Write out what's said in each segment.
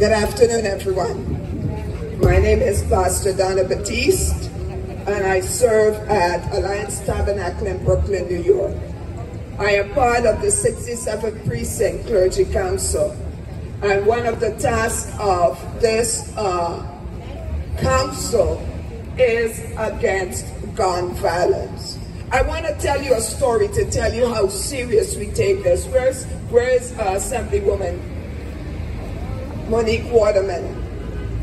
Good afternoon, everyone. My name is Pastor Donna Batiste, and I serve at Alliance Tabernacle in Brooklyn, New York. I am part of the 67th Precinct Clergy Council, and one of the tasks of this uh, council is against gun violence. I want to tell you a story to tell you how serious we take this. Where's, where's uh, Assemblywoman Monique Waterman?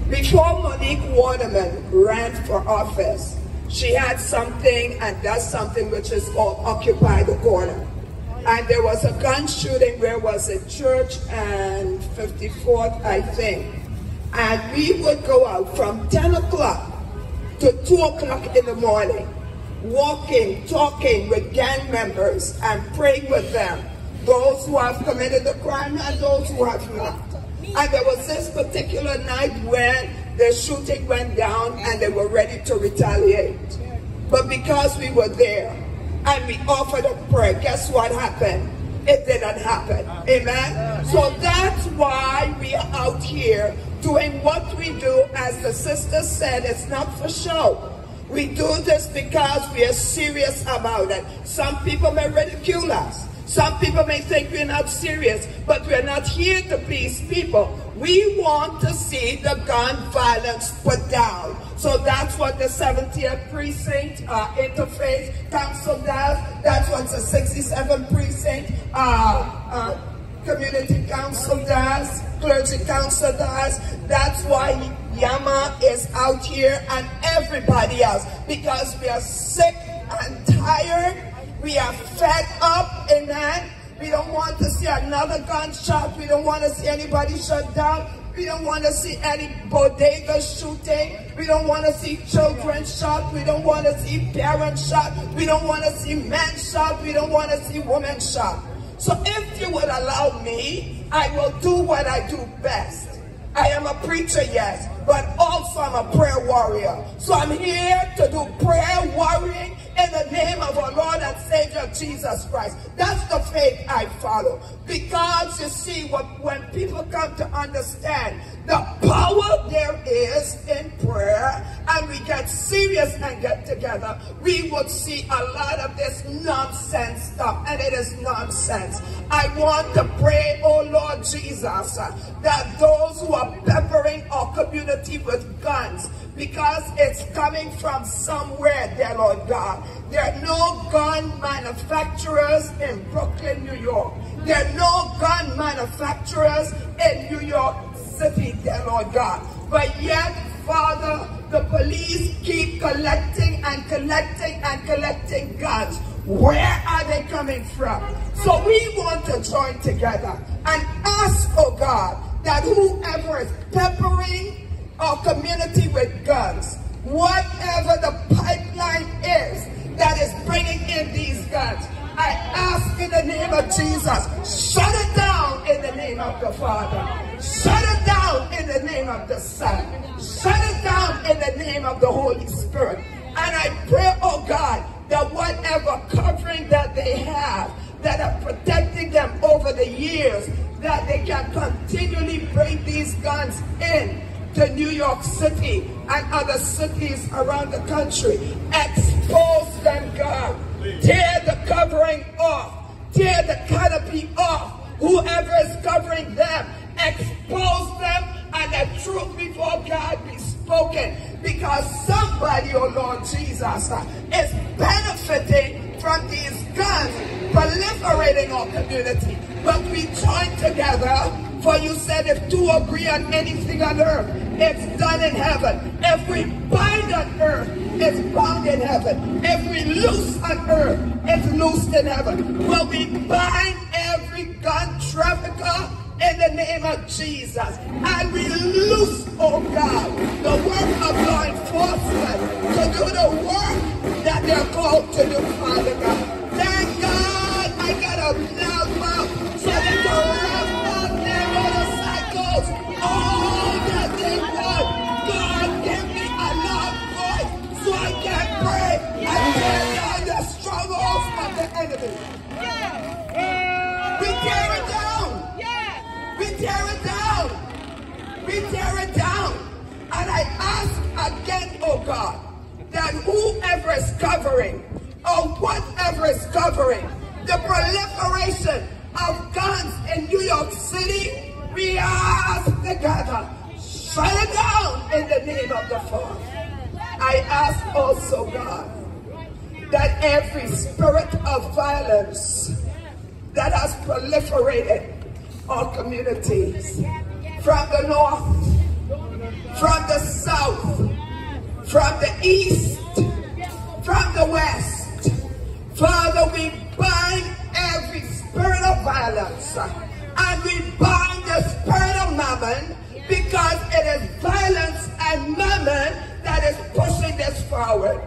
Before Monique Waterman ran for office, she had something and does something which is called Occupy the Corner. And there was a gun shooting where was a church and 54th, I think. And we would go out from 10 o'clock to 2 o'clock in the morning, walking, talking with gang members and praying with them, those who have committed the crime and those who have not. And there was this particular night when the shooting went down and they were ready to retaliate. But because we were there and we offered a prayer, guess what happened? It didn't happen. Amen? So that's why we are out here doing what we do. As the sister said, it's not for show. We do this because we are serious about it. Some people may ridicule us. Some people may think we're not serious, but we're not here to please people. We want to see the gun violence put down. So that's what the 70th Precinct uh, Interfaith Council does. That's what the 67th Precinct uh, uh, Community Council does, Clergy Council does. That's why Yama is out here and everybody else because we are sick and tired we are fed up, amen. We don't want to see another gunshot. We don't want to see anybody shut down. We don't want to see any bodega shooting. We don't want to see children shot. We don't want to see parents shot. We don't want to see men shot. We don't want to see women shot. So if you would allow me, I will do what I do best. I am a preacher, yes, but also I'm a prayer warrior. So I'm here to do prayer warring in the name of our Lord and Savior Jesus Christ. That's the faith I follow. Because you see, when people come to understand the power there is in prayer and we get serious and get together, we would see a lot of this nonsense stuff and it is nonsense. I want to pray, oh Lord Jesus, that those who are peppering our community with guns, because it's coming from somewhere, dear Lord God. There are no gun manufacturers in Brooklyn, New York. There are no gun manufacturers in New York City, dear Lord God. But yet, Father, the police keep collecting and collecting and collecting guns. Where are they coming from? So we want to join together and ask, oh God, that whoever is peppering our community with guns. Whatever the pipeline is that is bringing in these guns, I ask in the name of Jesus, shut it down in the name of the Father. Shut it name of the Son. Shut it down in the name of the Holy Spirit. And I pray, oh God, that whatever covering that they have, that are protecting them over the years, that they can continually bring these guns in to New York City and other cities around the country. Expose them, God. Tear the covering off. Tear the canopy off. Whoever is covering them, expose them and the truth before God be spoken. Because somebody, oh Lord Jesus, uh, is benefiting from these guns proliferating our community. But we join together for you said if two agree on anything on earth, it's done in heaven. If we bind on earth, it's bound in heaven. If we loose on earth, it's loosed in heaven. Will we bind every gun trafficker in the name of Jesus. And we loose, oh God, the work of law enforcement to do the work that they're called to do, Father God. Thank God I got a loud mouth so they can all that they want. God, give me a loud voice so I can pray and tear down the strongholds of the enemy. Tear it down. We tear it down. And I ask again, oh God, that whoever is covering or whatever is covering the proliferation of guns in New York City, we ask together, shut it down in the name of the Father. I ask also, God, that every spirit of violence that has proliferated our communities from the north, from the south, from the east, from the west. Father, we bind every spirit of violence and we bind the spirit of mammon because it is violence and mammon that is pushing this forward.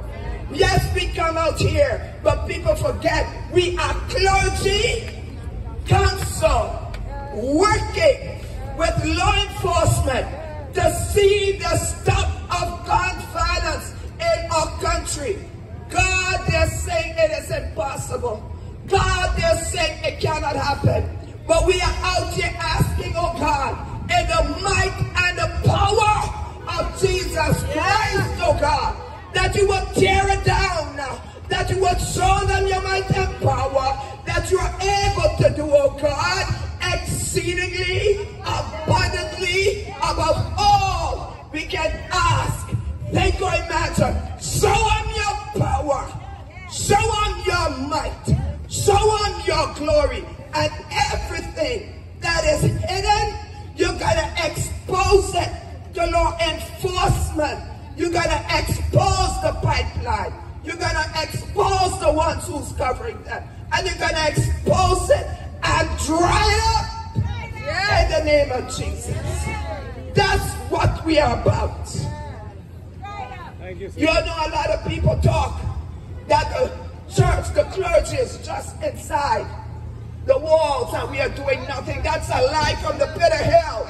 Yes, we come out here, but people forget we are clergy, council, working with law enforcement to see the stop of gun violence in our country. God, they're saying it is impossible. God, they're saying it cannot happen. But we are out here asking, oh God, in the might and the power of Jesus Christ, oh God, that you will tear it down now, that you will show them your might and power, that you are able to do, oh God, exceedingly, abundantly, above all we can ask, think or imagine. Show them your power, show them your might, show them your glory, and everything that is hidden, you're gonna expose it to law enforcement you're going to expose the pipeline. You're to expose the ones who's covering them. And you're to expose it and dry it up. In the name of Jesus. That's what we are about. Thank You, you know a lot of people talk that the church, the clergy is just inside the walls and we are doing nothing. That's a lie from the pit of hell.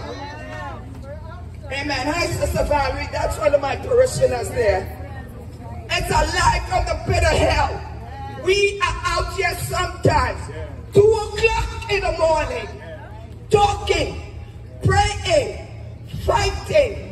Amen. Hi, Sister Valerie. That's one of my parishioners there. It's a lie from the pit of hell. We are out here sometimes, 2 o'clock in the morning, talking, praying, fighting.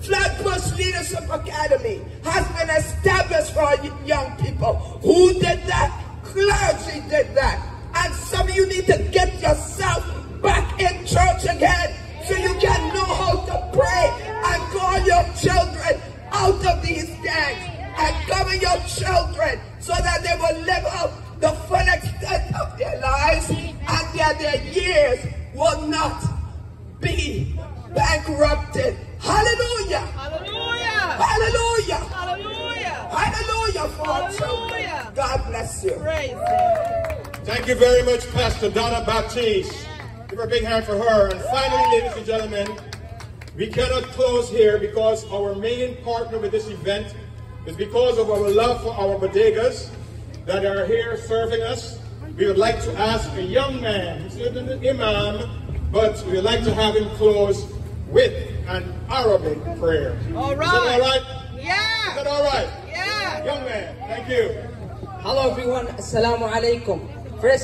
Flatbush Leadership Academy has been established for young people. Who did that? Clergy did that. And some of you need to get yourself back in church again so you can know how to pray and call your children out of these gangs and cover your children so that they will live out the full extent of their lives and that their years will not be bankrupted. Hallelujah. Hallelujah. Hallelujah. Hallelujah. Hallelujah for our. God bless you. Praise Thank you very much, Pastor Donna Baptiste. Give a big hand for her. And finally, ladies and gentlemen, we cannot close here because our main partner with this event is because of our love for our bodegas that are here serving us. We would like to ask a young man, he's not an imam, but we would like to have him close with an Arabic prayer. All right. Is that all right? Yeah. Is that all right? Yeah. Young man, thank you. Hello everyone, Assalamu alaikum. First